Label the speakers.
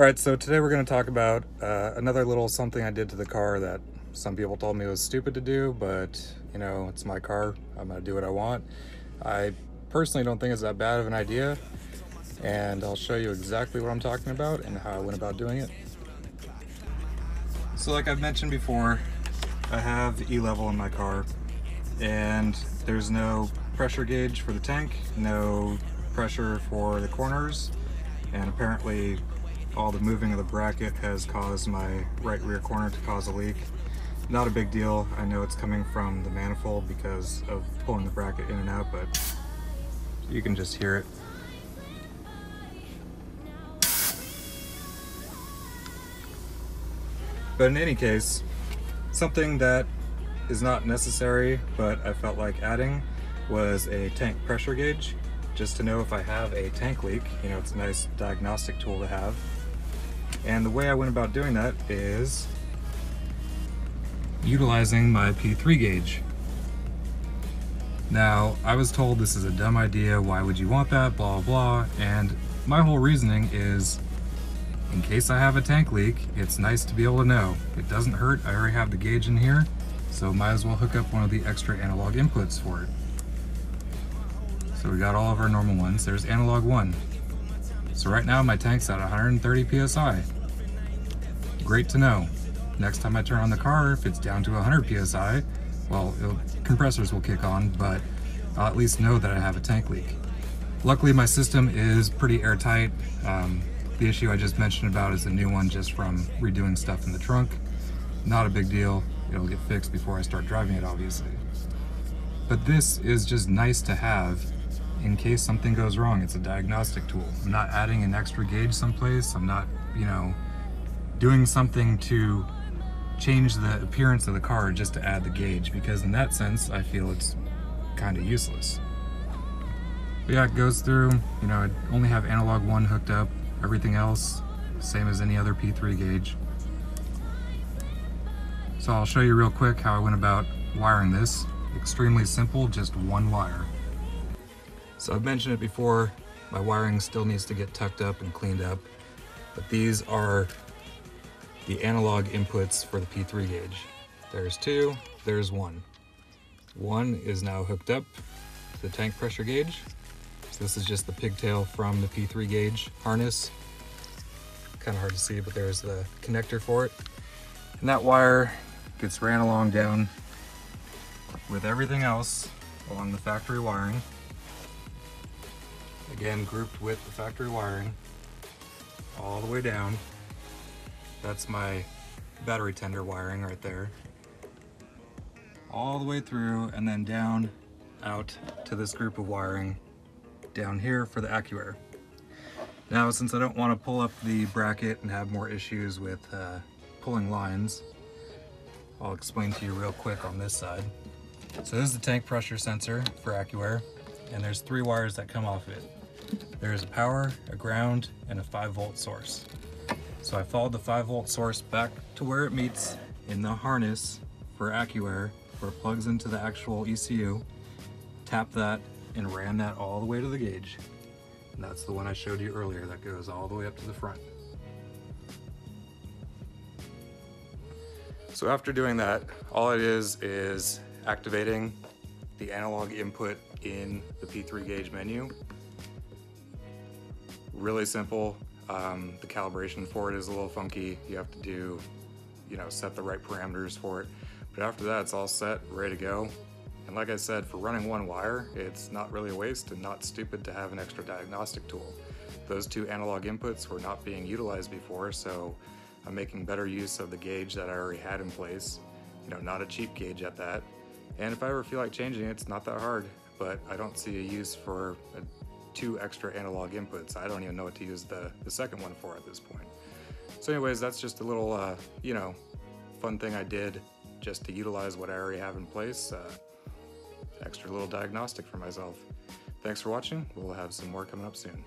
Speaker 1: All right, so today we're going to talk about uh, another little something I did to the car that some people told me was stupid to do, but you know, it's my car. I'm going to do what I want. I personally don't think it's that bad of an idea, and I'll show you exactly what I'm talking about and how I went about doing it. So like I've mentioned before, I have E-level in my car, and there's no pressure gauge for the tank, no pressure for the corners, and apparently all the moving of the bracket has caused my right rear corner to cause a leak. Not a big deal. I know it's coming from the manifold because of pulling the bracket in and out, but you can just hear it. But in any case, something that is not necessary, but I felt like adding was a tank pressure gauge, just to know if I have a tank leak. You know, it's a nice diagnostic tool to have. And the way I went about doing that is utilizing my P3 gauge. Now, I was told this is a dumb idea, why would you want that, blah, blah, and my whole reasoning is, in case I have a tank leak, it's nice to be able to know. It doesn't hurt, I already have the gauge in here, so might as well hook up one of the extra analog inputs for it. So we got all of our normal ones. There's analog one. So right now my tank's at 130 PSI. Great to know. Next time I turn on the car, if it's down to 100 PSI, well, compressors will kick on, but I'll at least know that I have a tank leak. Luckily my system is pretty airtight. Um, the issue I just mentioned about is a new one just from redoing stuff in the trunk. Not a big deal. It'll get fixed before I start driving it, obviously. But this is just nice to have in case something goes wrong. It's a diagnostic tool. I'm not adding an extra gauge someplace. I'm not, you know, doing something to change the appearance of the car just to add the gauge because in that sense, I feel it's kind of useless. But yeah, it goes through, you know, I only have analog one hooked up. Everything else, same as any other P3 gauge. So I'll show you real quick how I went about wiring this. Extremely simple, just one wire. So I've mentioned it before, my wiring still needs to get tucked up and cleaned up, but these are the analog inputs for the P3 gauge. There's two, there's one. One is now hooked up to the tank pressure gauge. So this is just the pigtail from the P3 gauge harness. Kind of hard to see, but there's the connector for it. And that wire gets ran along down with everything else along the factory wiring. Again, grouped with the factory wiring all the way down. That's my battery tender wiring right there. All the way through and then down out to this group of wiring down here for the AccuAir. Now, since I don't want to pull up the bracket and have more issues with uh, pulling lines, I'll explain to you real quick on this side. So this is the tank pressure sensor for AccuAir, and there's three wires that come off of it. There is a power, a ground, and a 5 volt source. So I followed the 5 volt source back to where it meets in the harness for AccuAir, where it plugs into the actual ECU, tapped that, and ran that all the way to the gauge. And that's the one I showed you earlier that goes all the way up to the front. So after doing that, all it is is activating the analog input in the P3 gauge menu really simple. Um, the calibration for it is a little funky. You have to do, you know, set the right parameters for it. But after that, it's all set, ready to go. And like I said, for running one wire, it's not really a waste and not stupid to have an extra diagnostic tool. Those two analog inputs were not being utilized before, so I'm making better use of the gauge that I already had in place. You know, not a cheap gauge at that. And if I ever feel like changing it, it's not that hard, but I don't see a use for a two extra analog inputs. I don't even know what to use the, the second one for at this point. So anyways, that's just a little, uh, you know, fun thing I did just to utilize what I already have in place. Uh, extra little diagnostic for myself. Thanks for watching. We'll have some more coming up soon.